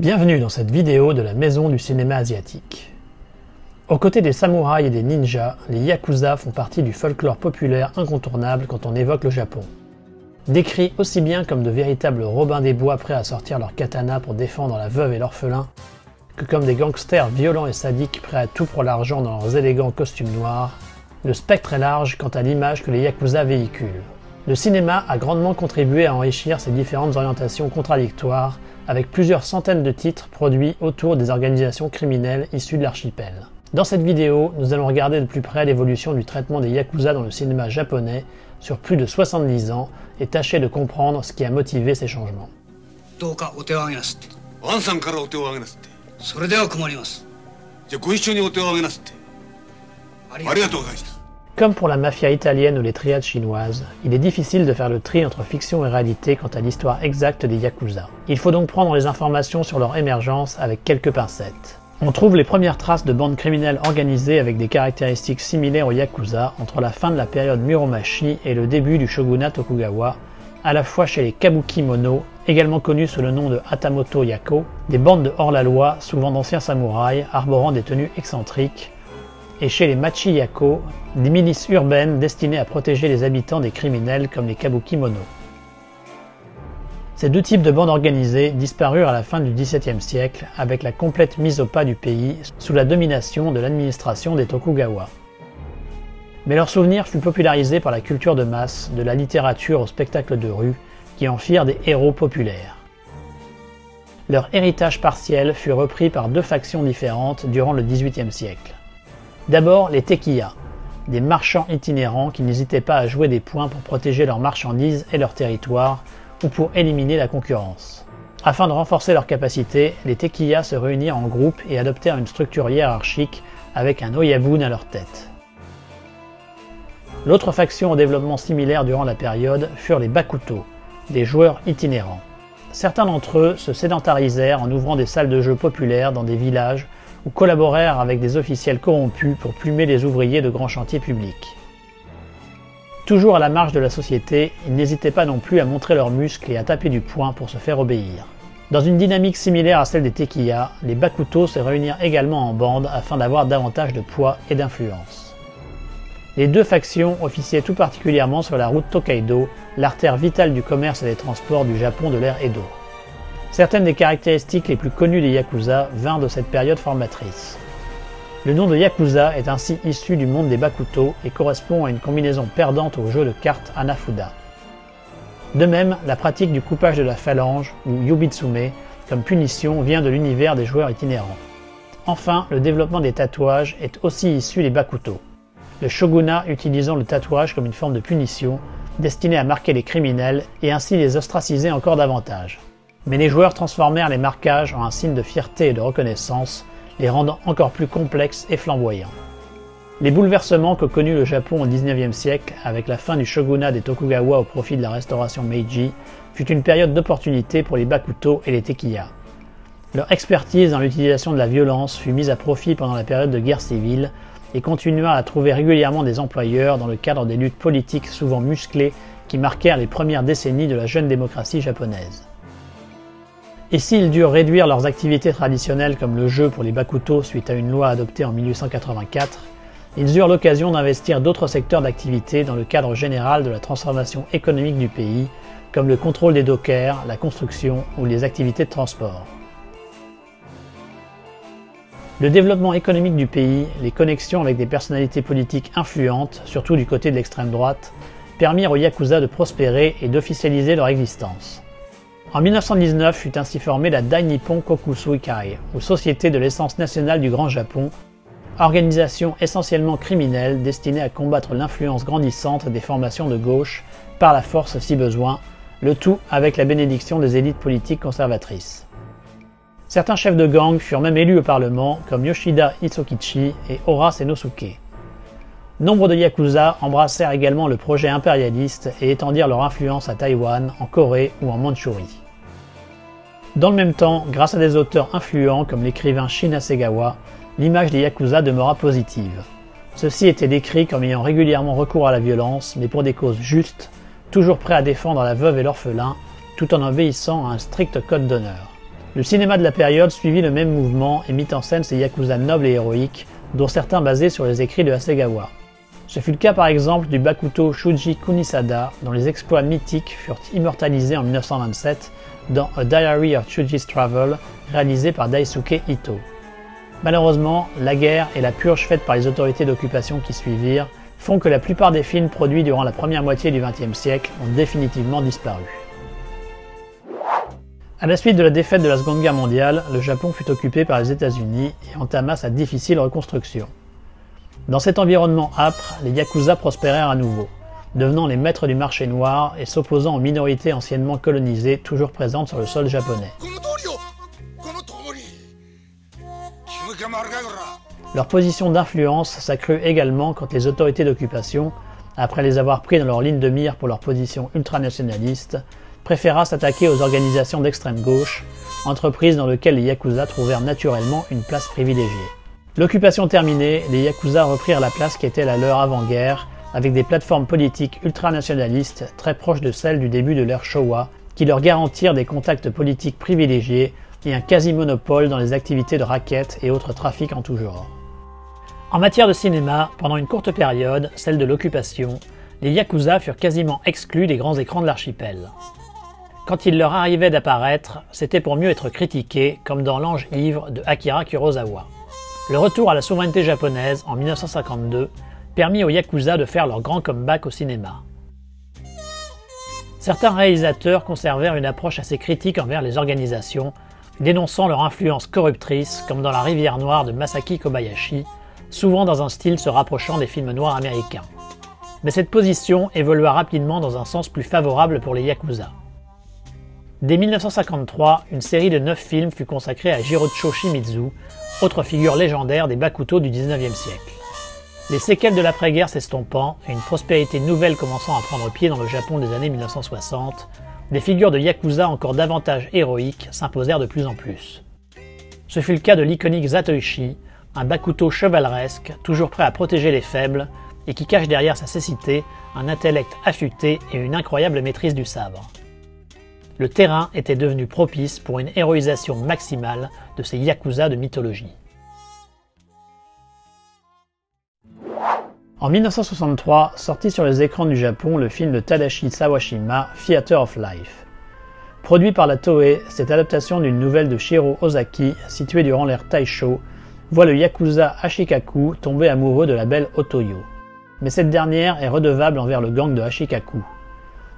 Bienvenue dans cette vidéo de la maison du cinéma asiatique. Aux côtés des samouraïs et des ninjas, les yakuza font partie du folklore populaire incontournable quand on évoque le Japon. Décrits aussi bien comme de véritables robins des bois prêts à sortir leur katana pour défendre la veuve et l'orphelin, que comme des gangsters violents et sadiques prêts à tout pour l'argent dans leurs élégants costumes noirs, le spectre est large quant à l'image que les yakuza véhiculent. Le cinéma a grandement contribué à enrichir ces différentes orientations contradictoires avec plusieurs centaines de titres produits autour des organisations criminelles issues de l'archipel. Dans cette vidéo, nous allons regarder de plus près l'évolution du traitement des yakuza dans le cinéma japonais sur plus de 70 ans et tâcher de comprendre ce qui a motivé ces changements. Comme pour la mafia italienne ou les triades chinoises, il est difficile de faire le tri entre fiction et réalité quant à l'histoire exacte des Yakuza. Il faut donc prendre les informations sur leur émergence avec quelques pincettes. On trouve les premières traces de bandes criminelles organisées avec des caractéristiques similaires aux Yakuza entre la fin de la période Muromachi et le début du shogunat Tokugawa, à la fois chez les Kabuki Mono, également connus sous le nom de Hatamoto Yako, des bandes de hors-la-loi, souvent d'anciens samouraïs, arborant des tenues excentriques, et chez les Machiyako, des milices urbaines destinées à protéger les habitants des criminels comme les Kabuki Mono. Ces deux types de bandes organisées disparurent à la fin du XVIIe siècle avec la complète mise au pas du pays sous la domination de l'administration des Tokugawa. Mais leur souvenir fut popularisé par la culture de masse, de la littérature au spectacle de rue, qui en firent des héros populaires. Leur héritage partiel fut repris par deux factions différentes durant le XVIIIe siècle. D'abord les tequillas, des marchands itinérants qui n'hésitaient pas à jouer des points pour protéger leurs marchandises et leur territoire ou pour éliminer la concurrence. Afin de renforcer leur capacité, les tequillas se réunirent en groupe et adoptèrent une structure hiérarchique avec un oyabun à leur tête. L'autre faction au développement similaire durant la période furent les bakuto, des joueurs itinérants. Certains d'entre eux se sédentarisèrent en ouvrant des salles de jeux populaires dans des villages ou collaborèrent avec des officiels corrompus pour plumer les ouvriers de grands chantiers publics. Toujours à la marge de la société, ils n'hésitaient pas non plus à montrer leurs muscles et à taper du poing pour se faire obéir. Dans une dynamique similaire à celle des Tequila, les Bakuto se réunirent également en bande afin d'avoir davantage de poids et d'influence. Les deux factions officiaient tout particulièrement sur la route Tokaido, l'artère vitale du commerce et des transports du Japon de l'ère Edo. Certaines des caractéristiques les plus connues des Yakuza vinrent de cette période formatrice. Le nom de Yakuza est ainsi issu du monde des Bakuto et correspond à une combinaison perdante au jeu de cartes Anafuda. De même, la pratique du coupage de la phalange, ou Yubitsume, comme punition vient de l'univers des joueurs itinérants. Enfin, le développement des tatouages est aussi issu des Bakuto. Le shogunat utilisant le tatouage comme une forme de punition, destinée à marquer les criminels et ainsi les ostraciser encore davantage mais les joueurs transformèrent les marquages en un signe de fierté et de reconnaissance, les rendant encore plus complexes et flamboyants. Les bouleversements que connut le Japon au XIXe siècle, avec la fin du shogunat des Tokugawa au profit de la restauration Meiji, fut une période d'opportunité pour les Bakuto et les Tekiya. Leur expertise dans l'utilisation de la violence fut mise à profit pendant la période de guerre civile et continua à trouver régulièrement des employeurs dans le cadre des luttes politiques souvent musclées qui marquèrent les premières décennies de la jeune démocratie japonaise. Et s'ils durent réduire leurs activités traditionnelles comme le jeu pour les Bakuto suite à une loi adoptée en 1884, ils eurent l'occasion d'investir d'autres secteurs d'activité dans le cadre général de la transformation économique du pays, comme le contrôle des dockers, la construction ou les activités de transport. Le développement économique du pays, les connexions avec des personnalités politiques influentes, surtout du côté de l'extrême droite, permirent aux Yakuza de prospérer et d'officialiser leur existence. En 1919 fut ainsi formée la Dai Nippon Kokusui Kai, ou Société de l'essence nationale du Grand Japon, organisation essentiellement criminelle destinée à combattre l'influence grandissante des formations de gauche par la force si besoin, le tout avec la bénédiction des élites politiques conservatrices. Certains chefs de gang furent même élus au Parlement, comme Yoshida Itsukichi et Ora Senosuke. Nombre de Yakuza embrassèrent également le projet impérialiste et étendirent leur influence à Taïwan, en Corée ou en Mandchourie. Dans le même temps, grâce à des auteurs influents comme l'écrivain Shin Asegawa, l'image des Yakuza demeura positive. Ceux-ci étaient décrits comme ayant régulièrement recours à la violence, mais pour des causes justes, toujours prêts à défendre la veuve et l'orphelin, tout en obéissant à un strict code d'honneur. Le cinéma de la période suivit le même mouvement et mit en scène ces yakuza nobles et héroïques, dont certains basés sur les écrits de Hasegawa. Ce fut le cas par exemple du Bakuto Shuji Kunisada, dont les exploits mythiques furent immortalisés en 1927 dans A Diary of Shuji's Travel, réalisé par Daisuke Ito. Malheureusement, la guerre et la purge faite par les autorités d'occupation qui suivirent font que la plupart des films produits durant la première moitié du XXe siècle ont définitivement disparu. À la suite de la défaite de la Seconde Guerre mondiale, le Japon fut occupé par les États-Unis et entama sa difficile reconstruction. Dans cet environnement âpre, les Yakuza prospérèrent à nouveau, devenant les maîtres du marché noir et s'opposant aux minorités anciennement colonisées toujours présentes sur le sol japonais. Leur position d'influence s'accrut également quand les autorités d'occupation, après les avoir pris dans leur ligne de mire pour leur position ultranationaliste, préféra s'attaquer aux organisations d'extrême gauche, entreprises dans lesquelles les Yakuza trouvèrent naturellement une place privilégiée. L'occupation terminée, les Yakuza reprirent la place qui était la leur avant-guerre, avec des plateformes politiques ultranationalistes très proches de celles du début de l'ère Showa, qui leur garantirent des contacts politiques privilégiés et un quasi-monopole dans les activités de raquettes et autres trafics en tout genre. En matière de cinéma, pendant une courte période, celle de l'occupation, les Yakuza furent quasiment exclus des grands écrans de l'archipel. Quand il leur arrivait d'apparaître, c'était pour mieux être critiqués, comme dans L'Ange ivre de Akira Kurosawa. Le retour à la souveraineté japonaise en 1952 permit aux Yakuza de faire leur grand comeback au cinéma. Certains réalisateurs conservèrent une approche assez critique envers les organisations, dénonçant leur influence corruptrice, comme dans La Rivière Noire de Masaki Kobayashi, souvent dans un style se rapprochant des films noirs américains. Mais cette position évolua rapidement dans un sens plus favorable pour les Yakuza. Dès 1953, une série de 9 films fut consacrée à Jirocho Shimizu, autre figure légendaire des Bakuto du 19e siècle. Les séquelles de l'après-guerre s'estompant et une prospérité nouvelle commençant à prendre pied dans le Japon des années 1960, des figures de Yakuza encore davantage héroïques s'imposèrent de plus en plus. Ce fut le cas de l'iconique Zatoichi, un Bakuto chevaleresque, toujours prêt à protéger les faibles, et qui cache derrière sa cécité un intellect affûté et une incroyable maîtrise du sabre le terrain était devenu propice pour une héroïsation maximale de ces yakuza de mythologie. En 1963, sortit sur les écrans du Japon le film de Tadashi Sawashima, Theater of Life. Produit par la Toei, cette adaptation d'une nouvelle de Shiro Ozaki, située durant l'ère Taisho, voit le yakuza Ashikaku tomber amoureux de la belle Otoyo. Mais cette dernière est redevable envers le gang de Ashikaku.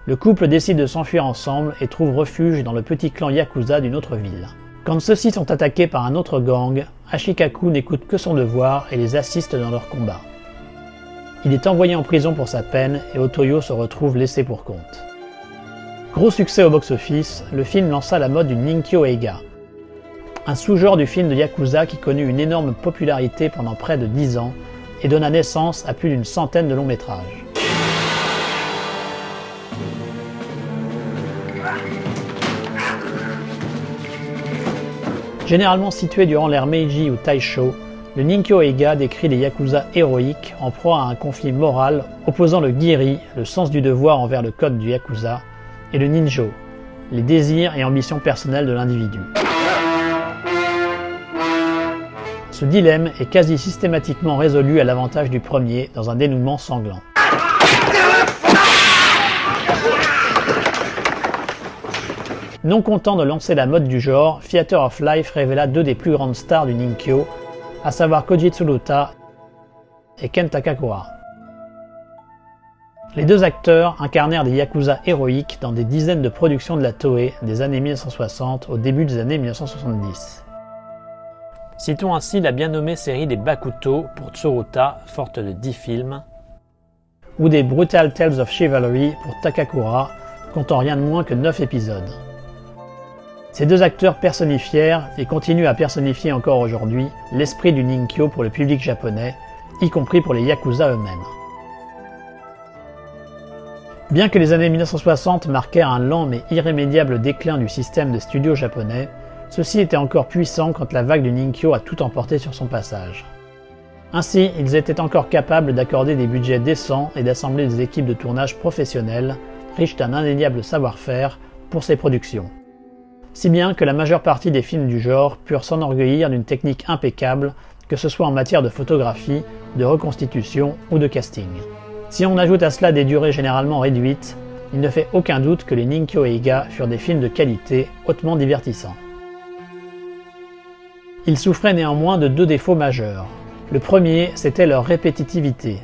Le couple décide de s'enfuir ensemble et trouve refuge dans le petit clan Yakuza d'une autre ville. Quand ceux-ci sont attaqués par un autre gang, Ashikaku n'écoute que son devoir et les assiste dans leur combat. Il est envoyé en prison pour sa peine et Otoyo se retrouve laissé pour compte. Gros succès au box-office, le film lança la mode du Ninkyo Eiga, un sous-genre du film de Yakuza qui connut une énorme popularité pendant près de 10 ans et donna naissance à plus d'une centaine de longs métrages. Généralement situé durant l'ère Meiji ou Taisho, le Ninkyo Eiga décrit les yakuza héroïques en proie à un conflit moral opposant le giri, le sens du devoir envers le code du yakuza, et le ninjo, les désirs et ambitions personnelles de l'individu. Ce dilemme est quasi systématiquement résolu à l'avantage du premier dans un dénouement sanglant. Non content de lancer la mode du genre, Theater of Life révéla deux des plus grandes stars du Ninkyo, à savoir Koji Tsuruta et Ken Takakura. Les deux acteurs incarnèrent des yakuza héroïques dans des dizaines de productions de la Toei des années 1960 au début des années 1970. Citons ainsi la bien nommée série des Bakuto pour Tsuruta, forte de 10 films, ou des Brutal Tales of Chivalry pour Takakura, comptant rien de moins que 9 épisodes. Ces deux acteurs personnifièrent et continuent à personnifier encore aujourd'hui l'esprit du Ninkyo pour le public japonais, y compris pour les Yakuza eux-mêmes. Bien que les années 1960 marquèrent un lent mais irrémédiable déclin du système de studios japonais, ceux-ci étaient encore puissants quand la vague du Ninkyo a tout emporté sur son passage. Ainsi, ils étaient encore capables d'accorder des budgets décents et d'assembler des équipes de tournage professionnelles, riches d'un indéniable savoir-faire pour ces productions. Si bien que la majeure partie des films du genre purent s'enorgueillir d'une technique impeccable, que ce soit en matière de photographie, de reconstitution ou de casting. Si on ajoute à cela des durées généralement réduites, il ne fait aucun doute que les Ninkyo Eiga furent des films de qualité hautement divertissants. Ils souffraient néanmoins de deux défauts majeurs. Le premier, c'était leur répétitivité.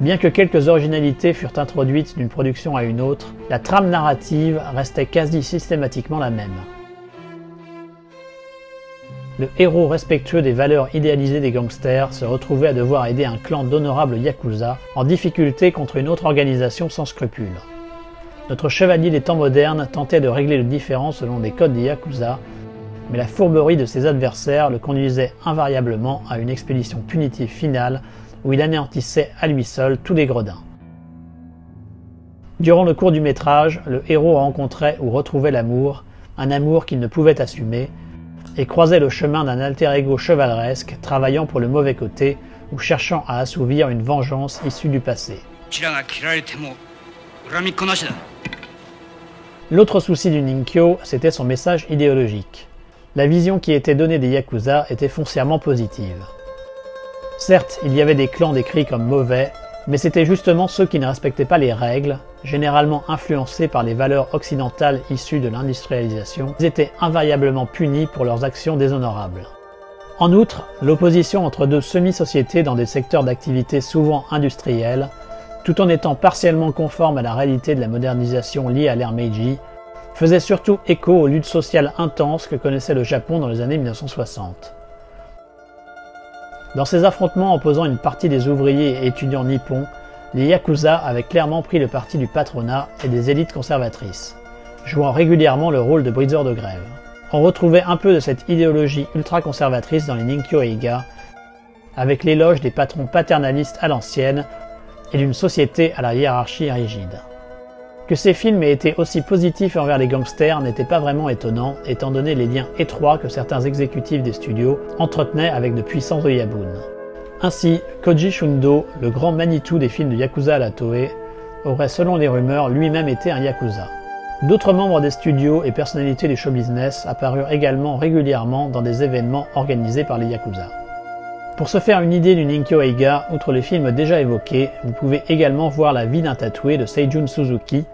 Bien que quelques originalités furent introduites d'une production à une autre, la trame narrative restait quasi systématiquement la même. Le héros respectueux des valeurs idéalisées des gangsters se retrouvait à devoir aider un clan d'honorables yakuza en difficulté contre une autre organisation sans scrupules. Notre chevalier des temps modernes tentait de régler le différend selon des codes des yakuza, mais la fourberie de ses adversaires le conduisait invariablement à une expédition punitive finale où il anéantissait à lui seul tous les gredins. Durant le cours du métrage, le héros rencontrait ou retrouvait l'amour, un amour qu'il ne pouvait assumer, et croisait le chemin d'un alter ego chevaleresque travaillant pour le mauvais côté ou cherchant à assouvir une vengeance issue du passé. L'autre souci du Ninkyo, c'était son message idéologique. La vision qui était donnée des Yakuza était foncièrement positive. Certes, il y avait des clans décrits comme mauvais, mais c'était justement ceux qui ne respectaient pas les règles, généralement influencés par les valeurs occidentales issues de l'industrialisation, ils étaient invariablement punis pour leurs actions déshonorables. En outre, l'opposition entre deux semi-sociétés dans des secteurs d'activité souvent industriels, tout en étant partiellement conforme à la réalité de la modernisation liée à l'ère Meiji, faisait surtout écho aux luttes sociales intenses que connaissait le Japon dans les années 1960. Dans ces affrontements opposant une partie des ouvriers et étudiants nippons, les Yakuza avaient clairement pris le parti du patronat et des élites conservatrices, jouant régulièrement le rôle de briseurs de grève. On retrouvait un peu de cette idéologie ultra-conservatrice dans les Ninkyo Eiga, avec l'éloge des patrons paternalistes à l'ancienne et d'une société à la hiérarchie rigide. Que ces films aient été aussi positifs envers les gangsters n'était pas vraiment étonnant, étant donné les liens étroits que certains exécutifs des studios entretenaient avec de puissants Oyabun. Ainsi, Koji Shundo, le grand Manitou des films de Yakuza à la Toei, aurait selon les rumeurs lui-même été un Yakuza. D'autres membres des studios et personnalités du show business apparurent également régulièrement dans des événements organisés par les Yakuza. Pour se faire une idée du Ninkyo Eiga, outre les films déjà évoqués, vous pouvez également voir la vie d'un tatoué de Seijun Suzuki,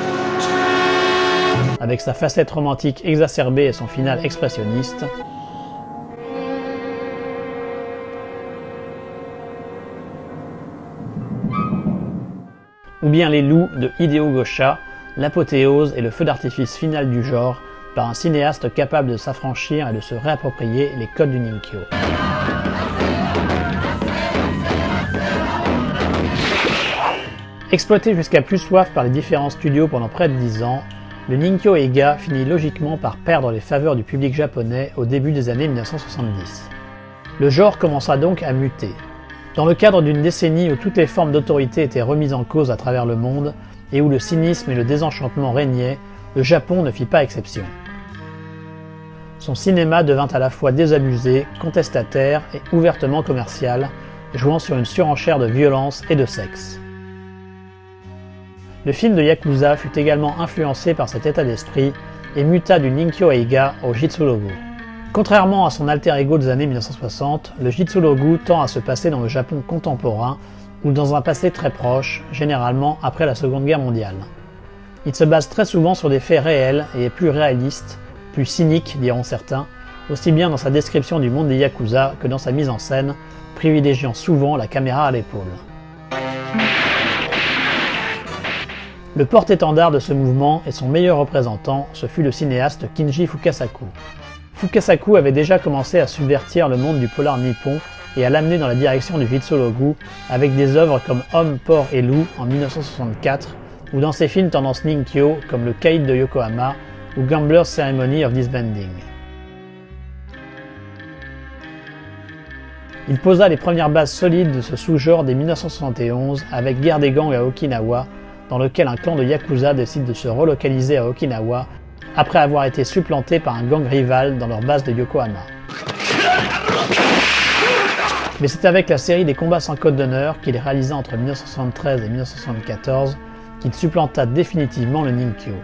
avec sa facette romantique exacerbée et son final expressionniste. Ou bien Les Loups de Hideo Gosha, l'apothéose et le feu d'artifice final du genre, par un cinéaste capable de s'affranchir et de se réapproprier les codes du Ninkyo. Exploité jusqu'à plus soif par les différents studios pendant près de 10 ans, le Ninkyo Eiga finit logiquement par perdre les faveurs du public japonais au début des années 1970. Le genre commença donc à muter. Dans le cadre d'une décennie où toutes les formes d'autorité étaient remises en cause à travers le monde et où le cynisme et le désenchantement régnaient, le Japon ne fit pas exception. Son cinéma devint à la fois désabusé, contestataire et ouvertement commercial, jouant sur une surenchère de violence et de sexe. Le film de Yakuza fut également influencé par cet état d'esprit et muta du Ninkyo Eiga au Jitsurogu. Contrairement à son alter ego des années 1960, le Jitsurogu tend à se passer dans le Japon contemporain ou dans un passé très proche, généralement après la Seconde Guerre mondiale. Il se base très souvent sur des faits réels et est plus réaliste, plus cynique diront certains, aussi bien dans sa description du monde des Yakuza que dans sa mise en scène, privilégiant souvent la caméra à l'épaule. Le porte-étendard de ce mouvement et son meilleur représentant, ce fut le cinéaste Kinji Fukasaku. Fukasaku avait déjà commencé à subvertir le monde du polar nippon et à l'amener dans la direction du Jitsologu avec des œuvres comme Homme, Porc et Loup en 1964 ou dans ses films tendance Ninkyo comme Le Kaïd de Yokohama ou Gambler's Ceremony of Disbanding. Il posa les premières bases solides de ce sous-genre dès 1971 avec Guerre des gangs à Okinawa dans lequel un clan de Yakuza décide de se relocaliser à Okinawa après avoir été supplanté par un gang rival dans leur base de Yokohama. Mais c'est avec la série des combats sans code d'honneur qu'il réalisa entre 1973 et 1974 qu'il supplanta définitivement le Ninkyo.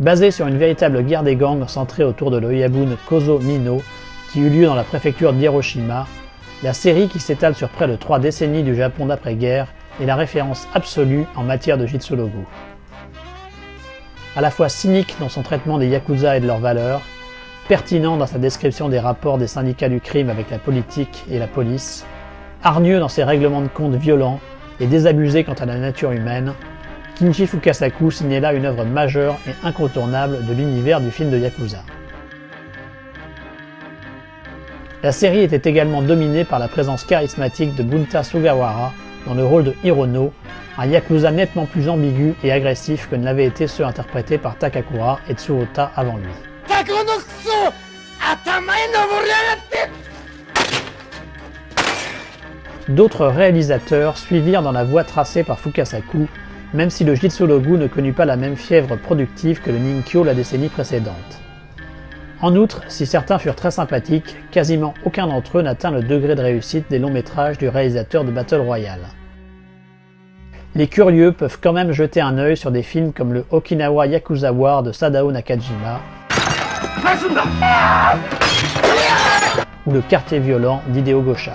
Basée sur une véritable guerre des gangs centrée autour de l'Oyabun Kozo Mino, qui eut lieu dans la préfecture d'Hiroshima, la série qui s'étale sur près de trois décennies du Japon d'après-guerre est la référence absolue en matière de Jitsurogu. À la fois cynique dans son traitement des Yakuza et de leurs valeurs, pertinent dans sa description des rapports des syndicats du crime avec la politique et la police, hargneux dans ses règlements de compte violents et désabusé quant à la nature humaine, Kinji Fukasaku signait là une œuvre majeure et incontournable de l'univers du film de Yakuza. La série était également dominée par la présence charismatique de Bunta Sugawara dans le rôle de Hirono, un Yakuza nettement plus ambigu et agressif que ne l'avaient été ceux interprétés par Takakura et Tsuruta avant lui. D'autres réalisateurs suivirent dans la voie tracée par Fukasaku, même si le Jitsurogu ne connut pas la même fièvre productive que le Ninkyo la décennie précédente. En outre, si certains furent très sympathiques, quasiment aucun d'entre eux n'atteint le degré de réussite des longs métrages du réalisateur de Battle Royale. Les curieux peuvent quand même jeter un œil sur des films comme le Okinawa Yakuza War de Sadao Nakajima ou Le quartier violent d'Hideo Gosha.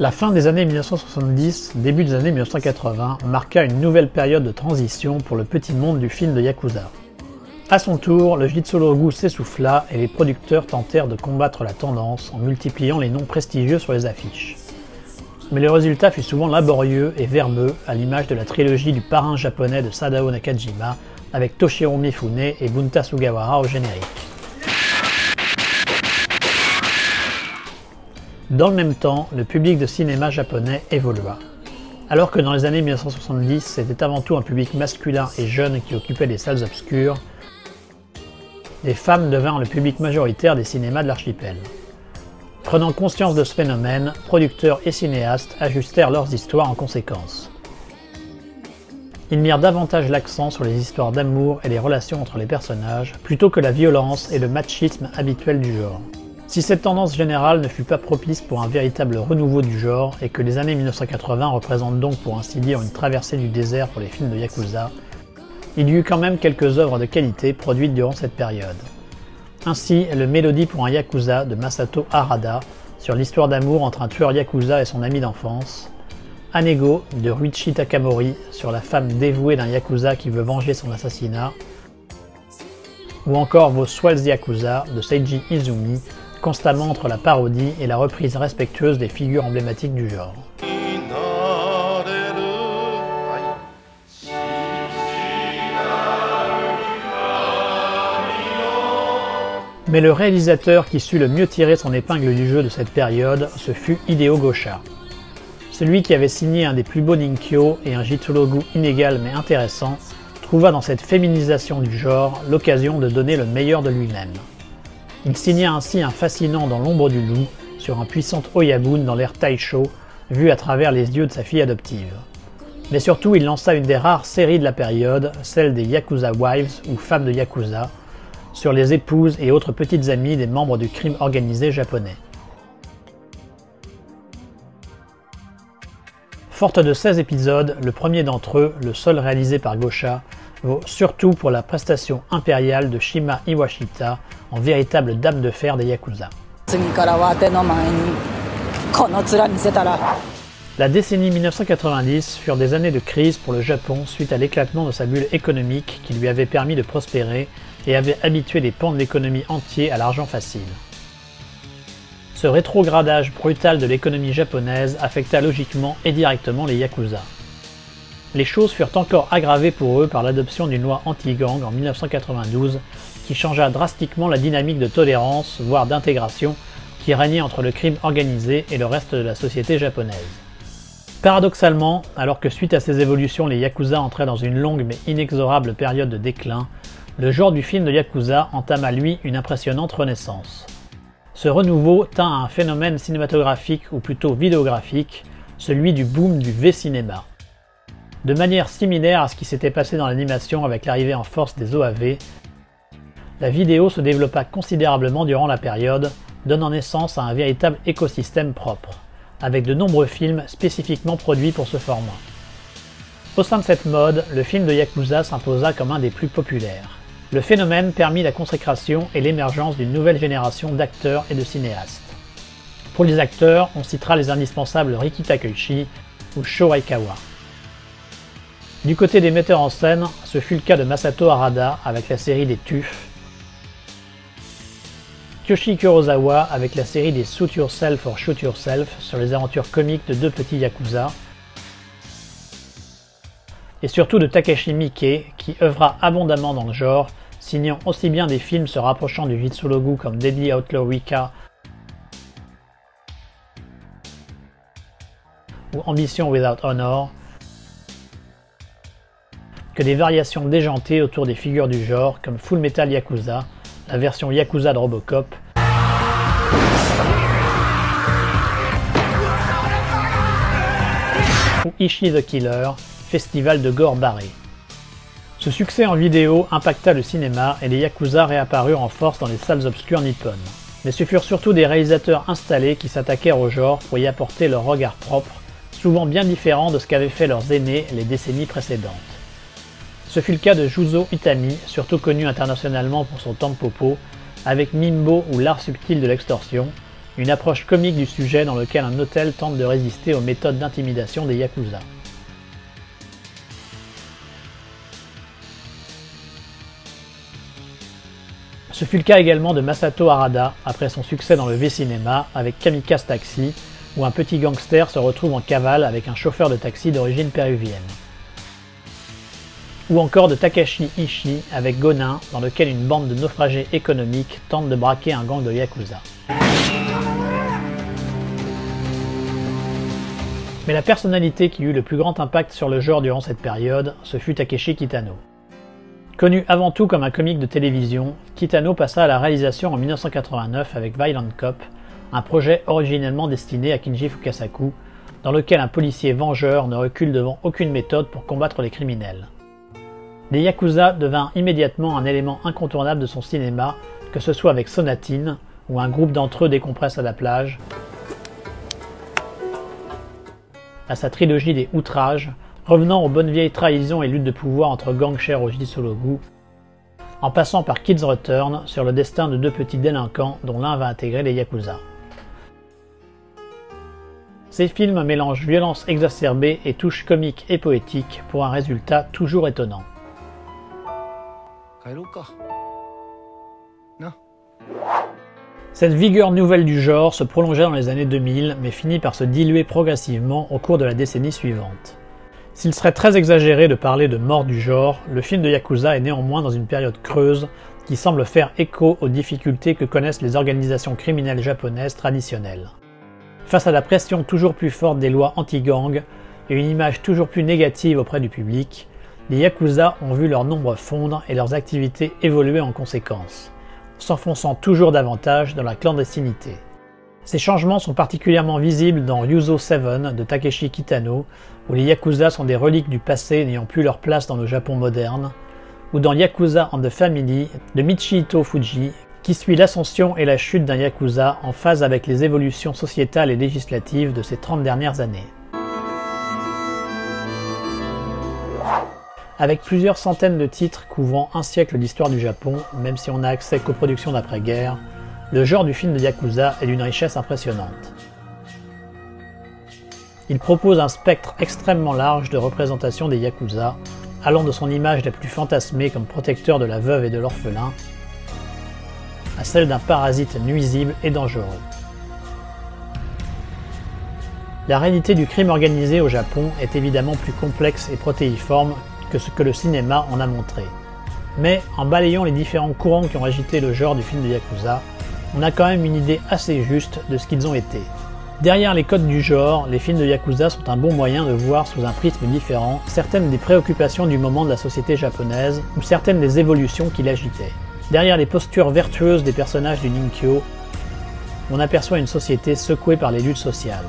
La fin des années 1970, début des années 1980 marqua une nouvelle période de transition pour le petit monde du film de Yakuza. A son tour, le Jitsurogu s'essouffla et les producteurs tentèrent de combattre la tendance en multipliant les noms prestigieux sur les affiches. Mais le résultat fut souvent laborieux et verbeux, à l'image de la trilogie du parrain japonais de Sadao Nakajima, avec Toshiro Mifune et Bunta Sugawara au générique. Dans le même temps, le public de cinéma japonais évolua. Alors que dans les années 1970, c'était avant tout un public masculin et jeune qui occupait les salles obscures, les femmes devinrent le public majoritaire des cinémas de l'archipel. Prenant conscience de ce phénomène, producteurs et cinéastes ajustèrent leurs histoires en conséquence. Ils mirent davantage l'accent sur les histoires d'amour et les relations entre les personnages, plutôt que la violence et le machisme habituel du genre. Si cette tendance générale ne fut pas propice pour un véritable renouveau du genre et que les années 1980 représentent donc pour ainsi dire une traversée du désert pour les films de Yakuza, il y eut quand même quelques œuvres de qualité produites durant cette période. Ainsi, le Mélodie pour un Yakuza de Masato Harada sur l'histoire d'amour entre un tueur Yakuza et son ami d'enfance, Anego de Ruichi Takamori sur la femme dévouée d'un Yakuza qui veut venger son assassinat, ou encore vos Swells Yakuza de Seiji Izumi constamment entre la parodie et la reprise respectueuse des figures emblématiques du genre. Mais le réalisateur qui sut le mieux tirer son épingle du jeu de cette période, ce fut Hideo Gosha. Celui qui avait signé un des plus beaux Ninkyo et un Jitsurogu inégal mais intéressant, trouva dans cette féminisation du genre l'occasion de donner le meilleur de lui-même. Il signa ainsi un fascinant dans l'ombre du loup sur un puissant Oyabun dans l'air Taisho, vu à travers les yeux de sa fille adoptive. Mais surtout, il lança une des rares séries de la période, celle des Yakuza Wives ou femmes de Yakuza, sur les épouses et autres petites amies des membres du crime organisé japonais. Forte de 16 épisodes, le premier d'entre eux, le seul réalisé par Gosha, vaut surtout pour la prestation impériale de Shima Iwashita véritable dame de fer des Yakuza. La décennie 1990 furent des années de crise pour le Japon suite à l'éclatement de sa bulle économique qui lui avait permis de prospérer et avait habitué les pans de l'économie entiers à l'argent facile. Ce rétrogradage brutal de l'économie japonaise affecta logiquement et directement les Yakuza. Les choses furent encore aggravées pour eux par l'adoption d'une loi anti-gang en 1992 qui changea drastiquement la dynamique de tolérance, voire d'intégration, qui régnait entre le crime organisé et le reste de la société japonaise. Paradoxalement, alors que suite à ces évolutions les Yakuza entraient dans une longue mais inexorable période de déclin, le genre du film de Yakuza entama lui une impressionnante renaissance. Ce renouveau tint à un phénomène cinématographique ou plutôt vidéographique, celui du boom du V-cinéma. De manière similaire à ce qui s'était passé dans l'animation avec l'arrivée en force des OAV, la vidéo se développa considérablement durant la période, donnant naissance à un véritable écosystème propre, avec de nombreux films spécifiquement produits pour ce format. Au sein de cette mode, le film de Yakuza s'imposa comme un des plus populaires. Le phénomène permit la consécration et l'émergence d'une nouvelle génération d'acteurs et de cinéastes. Pour les acteurs, on citera les indispensables Riki Takeuchi ou Sho Aikawa. Du côté des metteurs en scène, ce fut le cas de Masato Harada avec la série des Tuf, Kyoshi Kurosawa avec la série des Suit Yourself or Shoot Yourself sur les aventures comiques de deux petits yakuza, et surtout de Takeshi Miike qui œuvra abondamment dans le genre, signant aussi bien des films se rapprochant du Hitsulogu comme Deadly Outlaw Rika ou Ambition Without Honor, que des variations déjantées autour des figures du genre comme Full Metal Yakuza, la version Yakuza de Robocop, ou Ishi the Killer, festival de gore barré. Ce succès en vidéo impacta le cinéma et les Yakuza réapparurent en force dans les salles obscures nippones. Mais ce furent surtout des réalisateurs installés qui s'attaquèrent au genre pour y apporter leur regard propre, souvent bien différent de ce qu'avaient fait leurs aînés les décennies précédentes. Ce fut le cas de Juzo Itami, surtout connu internationalement pour son Tampopo, avec Mimbo ou l'art subtil de l'extorsion, une approche comique du sujet dans lequel un hôtel tente de résister aux méthodes d'intimidation des Yakuza. Ce fut le cas également de Masato Harada après son succès dans le V-Cinéma avec Kamikaze Taxi, où un petit gangster se retrouve en cavale avec un chauffeur de taxi d'origine péruvienne. Ou encore de Takashi Ishii avec Gonin, dans lequel une bande de naufragés économiques tente de braquer un gang de Yakuza. Mais la personnalité qui eut le plus grand impact sur le genre durant cette période, ce fut Takeshi Kitano. Connu avant tout comme un comique de télévision, Kitano passa à la réalisation en 1989 avec Violent Cop, un projet originellement destiné à Kinji Fukasaku, dans lequel un policier vengeur ne recule devant aucune méthode pour combattre les criminels. Les Yakuza devinrent immédiatement un élément incontournable de son cinéma, que ce soit avec Sonatine, où un groupe d'entre eux décompresse à la plage, à sa trilogie des Outrages, revenant aux bonnes vieilles trahisons et luttes de pouvoir entre gangsters au Jisologu, en passant par Kids Return sur le destin de deux petits délinquants dont l'un va intégrer les Yakuza. Ces films mélangent violence exacerbée et touches comiques et poétiques pour un résultat toujours étonnant. Cette vigueur nouvelle du genre se prolongea dans les années 2000 mais finit par se diluer progressivement au cours de la décennie suivante. S'il serait très exagéré de parler de mort du genre, le film de Yakuza est néanmoins dans une période creuse qui semble faire écho aux difficultés que connaissent les organisations criminelles japonaises traditionnelles. Face à la pression toujours plus forte des lois anti-gang et une image toujours plus négative auprès du public, les Yakuza ont vu leur nombre fondre et leurs activités évoluer en conséquence, s'enfonçant toujours davantage dans la clandestinité. Ces changements sont particulièrement visibles dans Yuzo 7 de Takeshi Kitano, où les Yakuza sont des reliques du passé n'ayant plus leur place dans le Japon moderne, ou dans Yakuza and the Family de Michihito Fuji, qui suit l'ascension et la chute d'un Yakuza en phase avec les évolutions sociétales et législatives de ces 30 dernières années. Avec plusieurs centaines de titres couvrant un siècle d'histoire du Japon, même si on n'a accès qu'aux productions d'après-guerre, le genre du film de Yakuza est d'une richesse impressionnante. Il propose un spectre extrêmement large de représentation des Yakuza, allant de son image la plus fantasmée comme protecteur de la veuve et de l'orphelin, à celle d'un parasite nuisible et dangereux. La réalité du crime organisé au Japon est évidemment plus complexe et protéiforme que ce que le cinéma en a montré. Mais en balayant les différents courants qui ont agité le genre du film de Yakuza, on a quand même une idée assez juste de ce qu'ils ont été. Derrière les codes du genre, les films de Yakuza sont un bon moyen de voir sous un prisme différent certaines des préoccupations du moment de la société japonaise ou certaines des évolutions qui l'agitaient. Derrière les postures vertueuses des personnages du Ninkyo, on aperçoit une société secouée par les luttes sociales.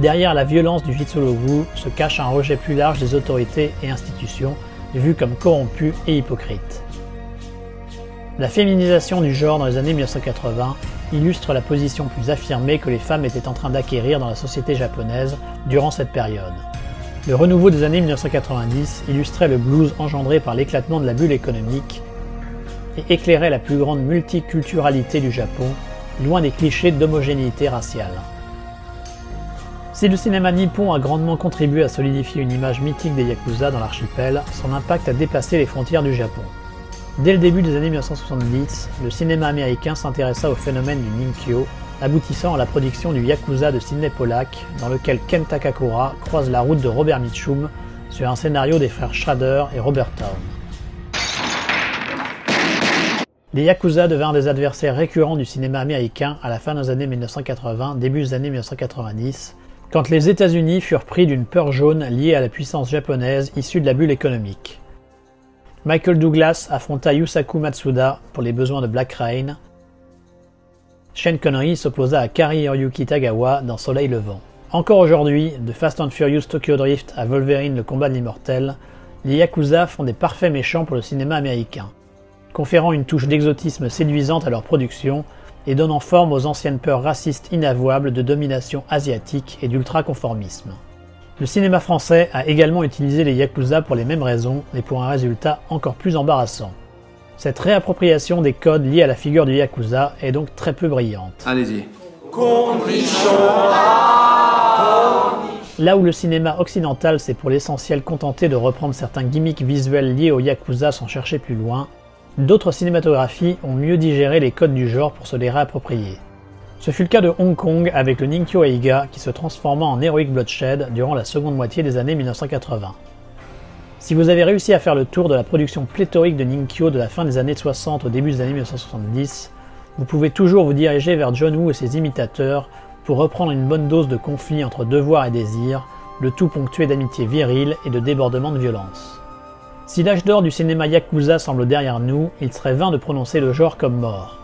Derrière la violence du Jitsulogu se cache un rejet plus large des autorités et institutions, vues comme corrompues et hypocrites. La féminisation du genre dans les années 1980 illustre la position plus affirmée que les femmes étaient en train d'acquérir dans la société japonaise durant cette période. Le renouveau des années 1990 illustrait le blues engendré par l'éclatement de la bulle économique et éclairait la plus grande multiculturalité du Japon, loin des clichés d'homogénéité raciale. Si le cinéma nippon a grandement contribué à solidifier une image mythique des Yakuza dans l'archipel, son impact a dépassé les frontières du Japon. Dès le début des années 1970, le cinéma américain s'intéressa au phénomène du Ninkyo, aboutissant à la production du Yakuza de Sidney Pollack, dans lequel Ken Takakura croise la route de Robert Mitchum sur un scénario des frères Schrader et Robert Town. Les Yakuza devinrent des adversaires récurrents du cinéma américain à la fin des années 1980, début des années 1990, quand les États-Unis furent pris d'une peur jaune liée à la puissance japonaise issue de la bulle économique. Michael Douglas affronta Yusaku Matsuda pour les besoins de Black Rain. Sean Connery s'opposa à Kari Hiroyuki Tagawa dans Soleil Levant. Encore aujourd'hui, de Fast and Furious Tokyo Drift à Wolverine le combat de l'immortel, les Yakuza font des parfaits méchants pour le cinéma américain conférant une touche d'exotisme séduisante à leur production et donnant forme aux anciennes peurs racistes inavouables de domination asiatique et d'ultraconformisme. Le cinéma français a également utilisé les Yakuza pour les mêmes raisons, mais pour un résultat encore plus embarrassant. Cette réappropriation des codes liés à la figure du Yakuza est donc très peu brillante. Allez-y. Là où le cinéma occidental s'est pour l'essentiel contenté de reprendre certains gimmicks visuels liés au Yakuza sans chercher plus loin, D'autres cinématographies ont mieux digéré les codes du genre pour se les réapproprier. Ce fut le cas de Hong Kong avec le Ninkyo Aiga qui se transforma en Heroic Bloodshed durant la seconde moitié des années 1980. Si vous avez réussi à faire le tour de la production pléthorique de Ninkyo de la fin des années 60 au début des années 1970, vous pouvez toujours vous diriger vers John Woo et ses imitateurs pour reprendre une bonne dose de conflit entre devoir et désir, le tout ponctué d'amitié virile et de débordement de violence. Si l'âge d'or du cinéma Yakuza semble derrière nous, il serait vain de prononcer le genre comme mort.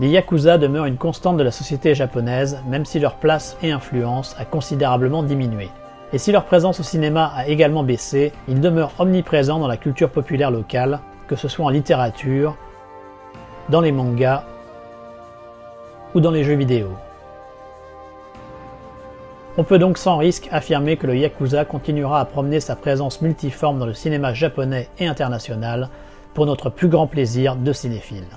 Les Yakuza demeurent une constante de la société japonaise, même si leur place et influence a considérablement diminué. Et si leur présence au cinéma a également baissé, ils demeurent omniprésents dans la culture populaire locale, que ce soit en littérature, dans les mangas ou dans les jeux vidéo. On peut donc sans risque affirmer que le Yakuza continuera à promener sa présence multiforme dans le cinéma japonais et international pour notre plus grand plaisir de cinéphile.